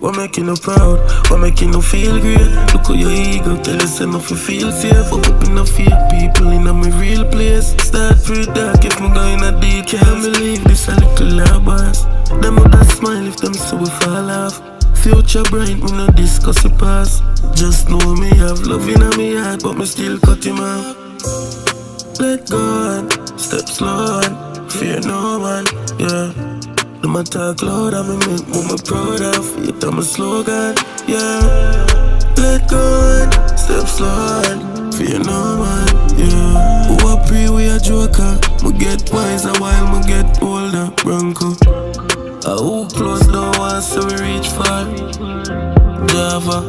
What making you proud? What making you feel great? Look at your ego, tell us enough you feel safe. Fuck up a fake people in a my real place. Start free dark if me going a deep. Can't believe this a little labas. Them would smile if them so we fall off. Future bright, me no discuss the past. Just know me have love in me heart, but me still cut him off. Let go on, step slow on, fear no one, yeah. No matter loud, I me make mama proud of it. I'm a slogan, yeah. Let go on, step slow on, fear no one, yeah. Who a pre we a joker? Me get wiser while me get older, Bronco. I who close the one so we reach far? Java,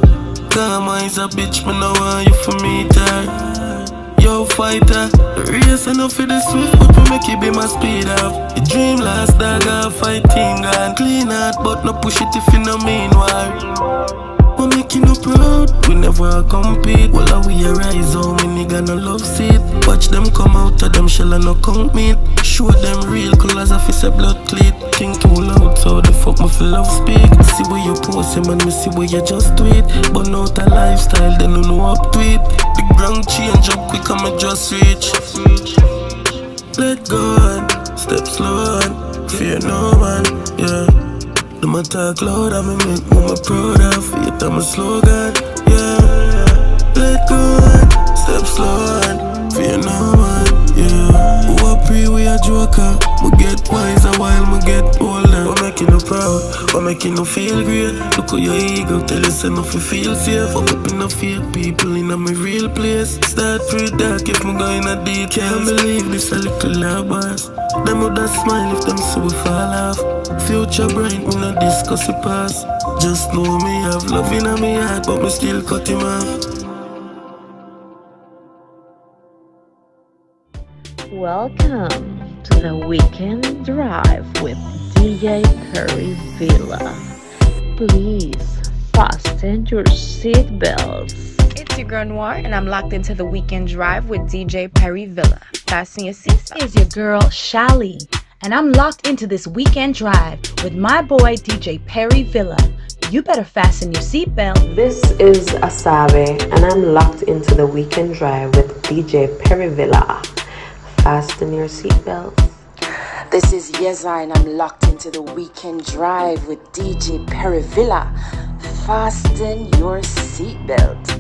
Karma is a bitch, me no want you for me tired. Yo, fighter, race enough for the swift, but we make it be my speed up. You dream last dog, I fighting and clean out, but no push it if you no mean why. We making no proud, we never compete. Well, we arise, how me nigga no love seat. Watch them come out of them shell and no count meat. Show them real colors it's a blood cleat. Think too loud, so the fuck my feel love speak. See where you post him and me see where you just tweet. But not a lifestyle, then no know up tweet. Big ground change up quick, I'ma just reach. Let go on, step slow on, fear no one, yeah. Them a talk loud, I me make mama proud of it. I'm a slogan, yeah. Let go on, step slow on, fear no one, yeah. Who a pre, we a joker. We get wiser while we get older. What making you you feel great? Look at your ego, tell us enough you feel safe. Fuck up in a people in a my real place. Start free dark if me going a deep. Can't believe this a Likkle Law Boss. Them would that smile if them see we fall off. Future bright, we not discuss the past. Just know me have love in me heart, but me still cut him off. Welcome to the weekend drive with DJ Perry Villa. Please fasten your seatbelts. It's your girl Noir, and I'm locked into the weekend drive with DJ Perryvilla. Fasten your seatbelts. is your girl Shally, and I'm locked into this weekend drive with my boy DJ Perryvilla. You better fasten your seatbelt. This is Asabe, and I'm locked into the weekend drive with DJ Perryvilla. Fasten your seatbelts. This is Yeza and I'm locked into the weekend drive with DJ Perryvilla. Fasten your seatbelt.